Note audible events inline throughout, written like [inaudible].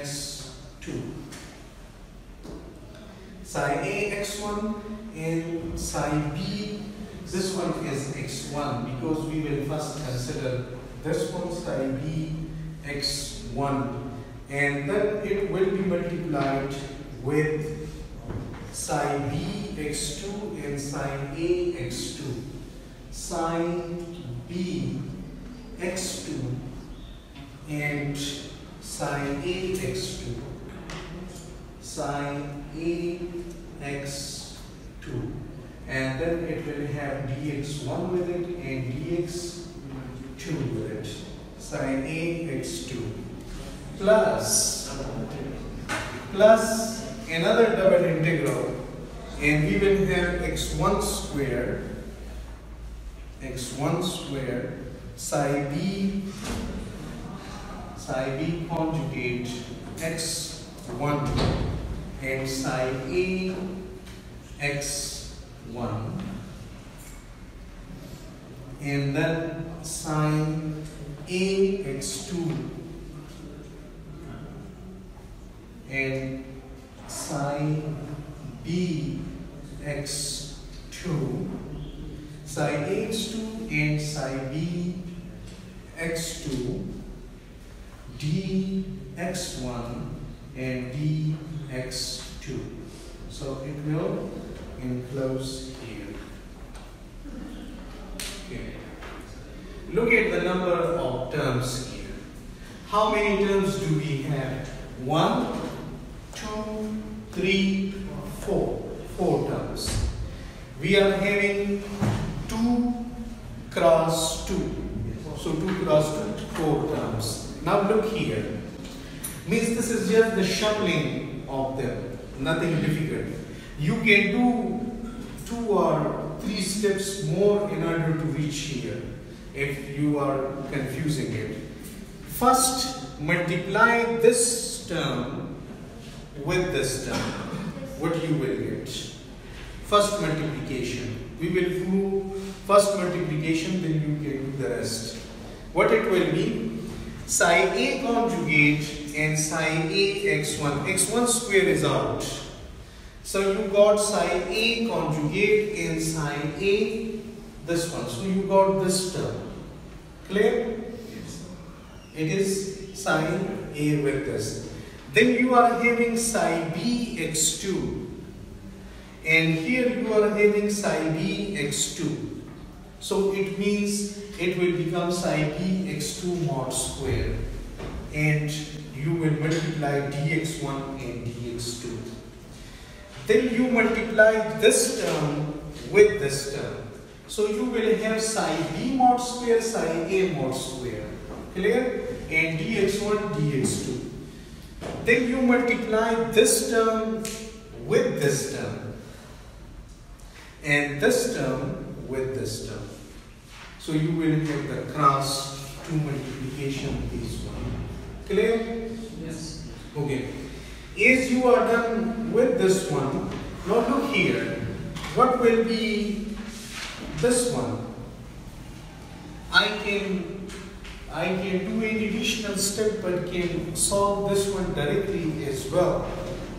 x2 psi a x1 and psi b. This one is x1 because we will first consider this one psi b x1 and then it will be multiplied with psi b x2 and psi a x2 psi b x2 and psi a x2 psi a x2 and then it will have dx1 with it and dx2 with it. Psi a x2 plus plus another double integral. And we will have x1 square x1 square psi b psi b conjugate x1 and psi a x1 and then psi a x2 and psi b x2 psi a x2 and psi b x2 dx1 and dx2 so it will enclose here. Okay. Look at the number of terms here. How many terms do we have? One two three four. Four terms. We are having two cross two. So two cross two four terms now look here. Means this is just the shuffling of them. Nothing difficult. You can do two or three steps more in order to reach here if you are confusing it. First multiply this term with this term. What you will get? First multiplication. We will do first multiplication then you can do the rest. What it will be psi a conjugate and psi a x1 x1 square is out. So you got psi a conjugate and psi a this one. So you got this term. Clear? Yes. it is psi a with this then you are having psi b x2 and here you are having psi b x2 so it means it will become psi b x2 mod square and you will multiply dx1 and dx2 then you multiply this term with this term. So you will have psi b mod square psi a mod square. Clear? And dx1 dx2 then you multiply this term with this term. And this term with this term so you will have the cross 2 multiplication these one. Clear? Yes. okay. As you are done with this one now look here. What will be this one? I can I can do an additional step but can solve this one directly as well.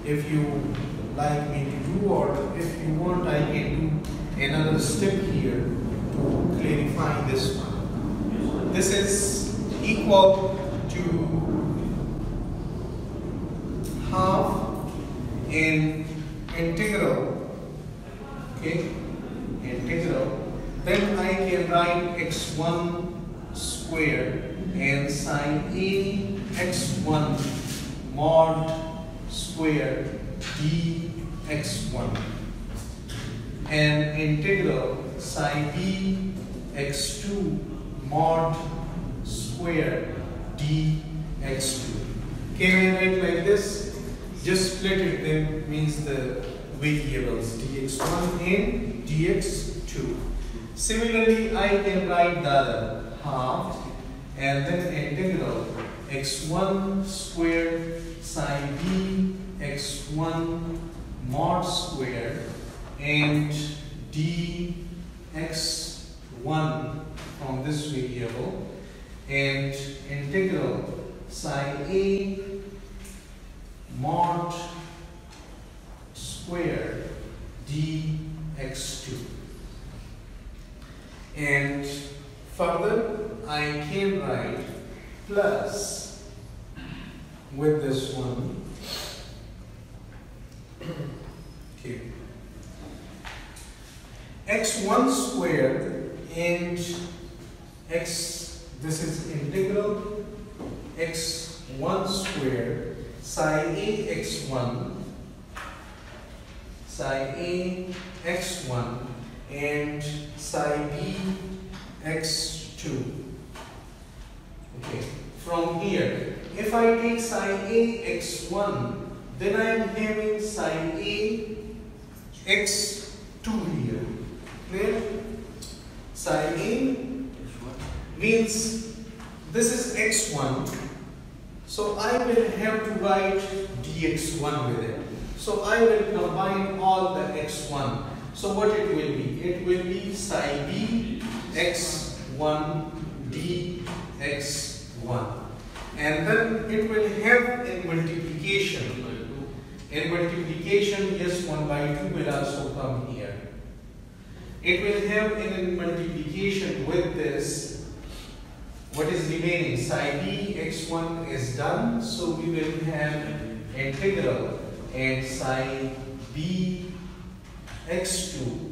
If you like me to do or if you want I can do another step here clarify this one. This is equal to half in integral okay integral then I can write x1 square and psi a x1 mod square dx1 and integral psi b x2 mod square dx2 can I write like this. Just split it then means the variables. Dx1 and dx2 similarly I can write the half and then integral x1 square psi b x1 mod square and dx1 from this variable and integral psi a mod square dx2 and further I can write plus with this one. [coughs] Okay x1 squared and x this is integral x1 squared psi a x1 psi a x1 and psi b x2 okay from here if I take psi a x1 then I am having psi a x2 here clear? A means this is x1 so I will have to write dx1 with it. So I will combine all the x1 so what it will be? It will be psi b x1 dx1 and then it will have in multiplication. In multiplication yes 1 by 2 will also come here it will have in multiplication with this. What is remaining? Psi b x1 is done so we will have integral and psi b x2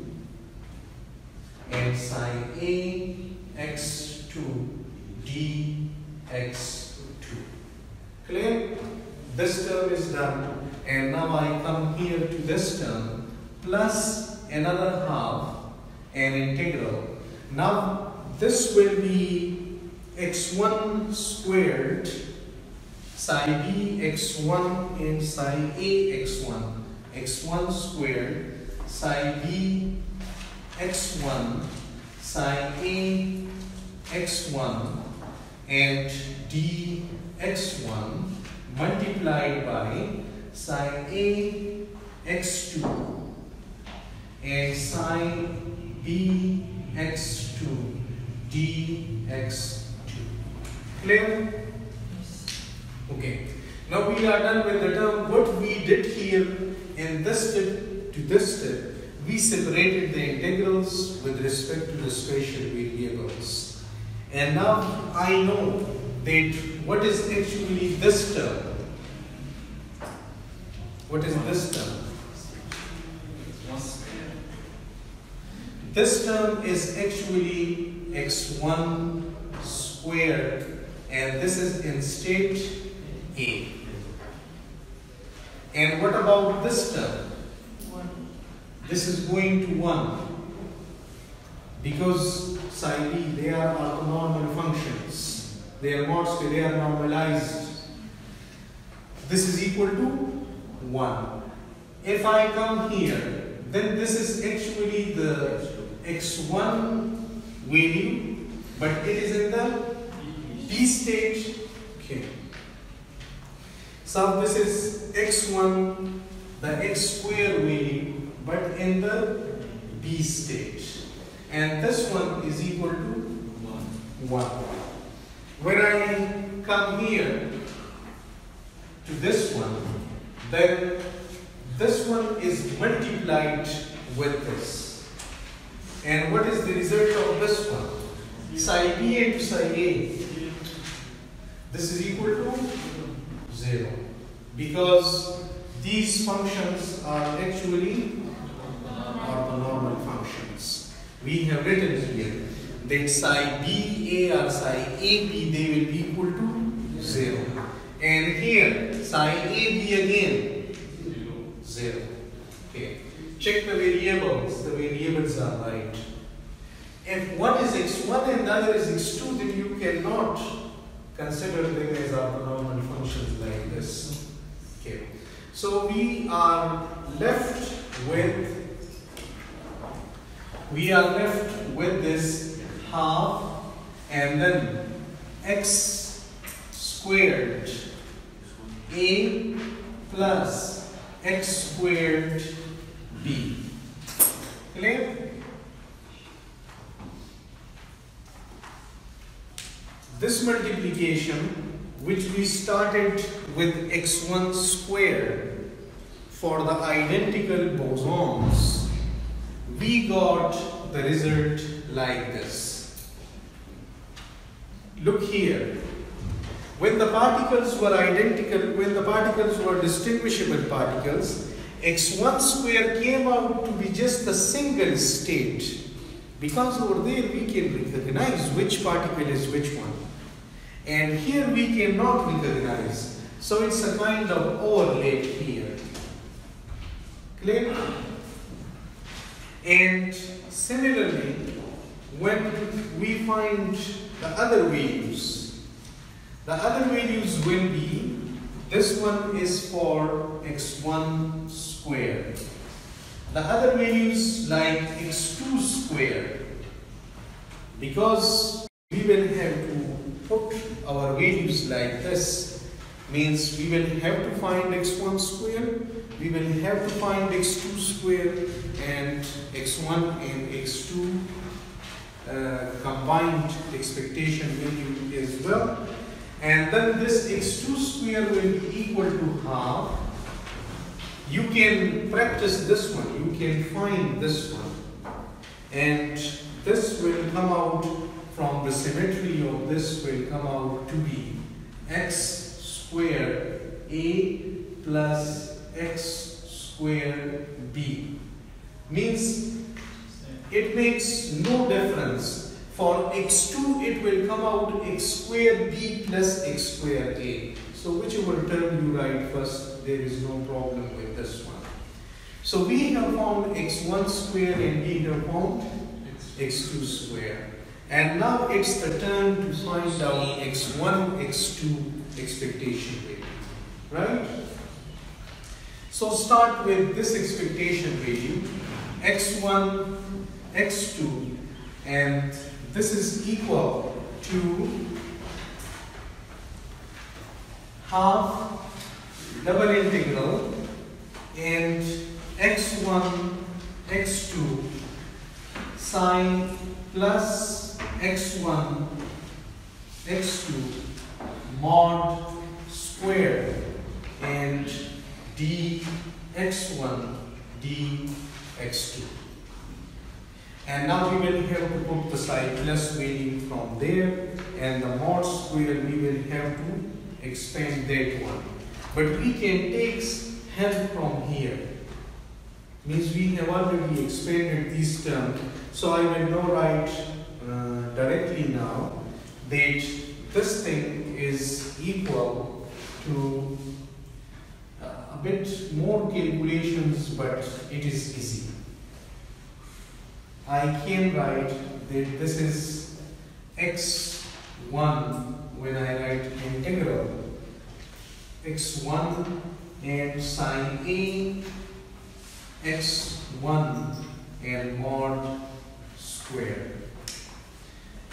and psi a x2 dx2 clear? This term is done and now I come here to this term plus another half an integral. Now this will be x1 squared psi b x1 and psi a x1 x1 squared psi b x1 psi a x1 and dx1 multiplied by psi a x2 and psi b x2 dx2 clear okay now we are done with the term what we did here in this step to this step we separated the integrals with respect to the spatial variables. And now I know that what is actually this term. What is this term? This term is actually x1 squared and this is in state A. And what about this term? This is going to 1 because psi b they are orthonormal functions. They are mods, they are normalized. This is equal to 1. If I come here, then this is actually the x1 value, but it is in the b stage. Okay. So this is x1, the x square value, but in the b stage And this one is equal to 1. When I come here to this one, then this one is multiplied with this. And what is the result of this one? Psi b into psi a. This is equal to 0. Because these functions are actually orthonormal functions. We have written here that psi b a or psi a b they will be equal to 0. And here psi a b again 0. Check the variables. The variables are right. If one is x1 and the other is x2, then you cannot consider them as orthonormal functions like this. Okay. So we are left with we are left with this half and then x squared a plus x squared. This multiplication which we started with x1 square for the identical bosons, we got the result like this. Look here. When the particles were identical, when the particles were distinguishable particles, x1 square came out to be just a single state. Because over there we can recognize which particle is which one. And here we cannot recognize. So it's a kind of overlap here. Clear? And similarly, when we find the other values, the other values will be, this one is for x1 square. The other values like x2 square, because we will have to put our values like this, means we will have to find x1 square, we will have to find x2 square and x1 and x2 uh, combined expectation value as well. And then this x2 square will be equal to half. You can practice this one, you can find this one. And this will come out from the symmetry of this will come out to be x square a plus x square b. Means it makes no difference. For x2 it will come out x square b plus x square a. So whichever term you write first, there is no problem with this one. So we have found x1 square and we have found x2 square. And now it's the turn to find out x1, x2 expectation value. Right? So start with this expectation value, x1, x2, and this is equal to half double integral and x1, x2 psi plus x1, x2 mod square and dx1, dx2. And now we will have to put the psi plus value from there and the mod square we will have to expand that one. But we can take help from here. Means we have already expanded this term. So I will now write uh, directly now that this thing is equal to uh, a bit more calculations but it is easy. I can write that this is x1 when I write integral x1 and psi a x1 and mod square.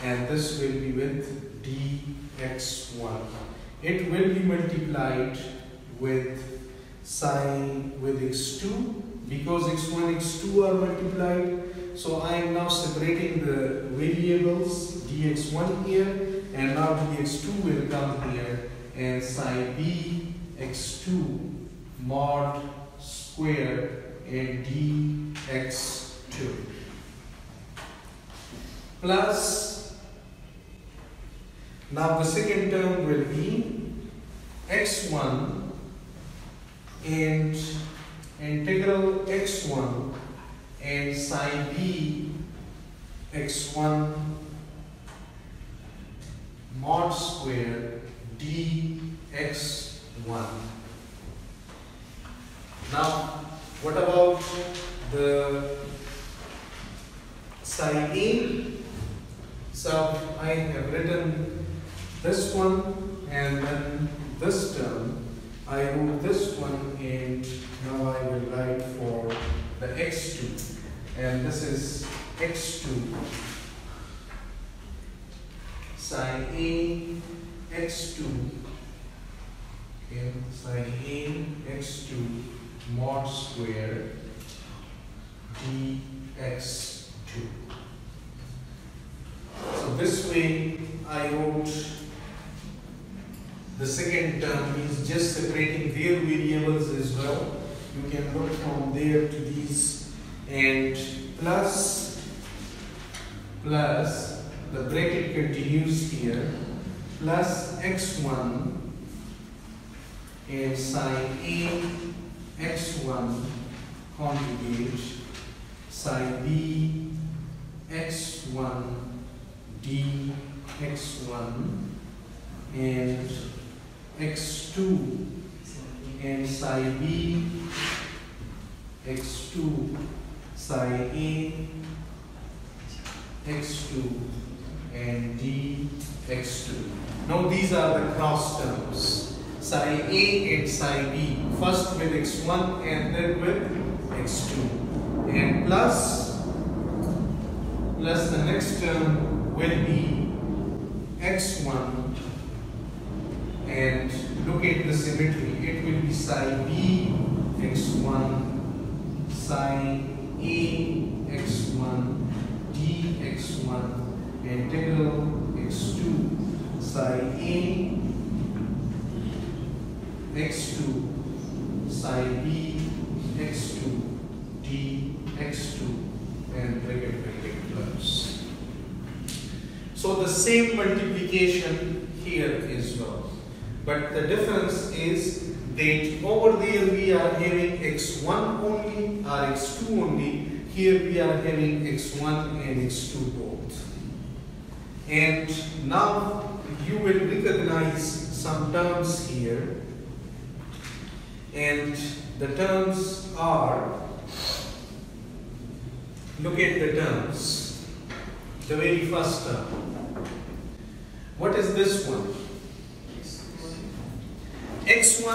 And this will be with dx1 it will be multiplied with psi with x2 because x1 x2 are multiplied. So I am now separating the variables dx1 here and now dx2 will come here and psi b x2 mod square and dx2 plus now the second term will be x1 and integral x1 and psi b x1 mod square dx1. Now, what about the psi A? So I have written this one and then this term. I wrote this one and now I will write for the x2 and this is x2 psi A x2 and psi A x2 mod square dx2. So this way I wrote the second term is just separating their variables as well. You can look from there to these and plus plus the bracket continues here plus x1 and psi A x1 conjugate psi B x1 d x1 and x2 and psi b x2 psi a x2 and dx2. Now these are the cross terms, psi A and psi B, first with x1 and then with x2 and plus, plus the next term will be x1 and look at the symmetry, it will be psi B x1 psi A x1 dx1 integral x2 psi a x2 psi b x2 d x2 and bracket bracket plus. So the same multiplication here is well. But the difference is that over there we are having x1 only or x2 only. Here we are having x1 and x2 both. And now you will recognize some terms here. And the terms are, look at the terms. The very first term. What is this one? x1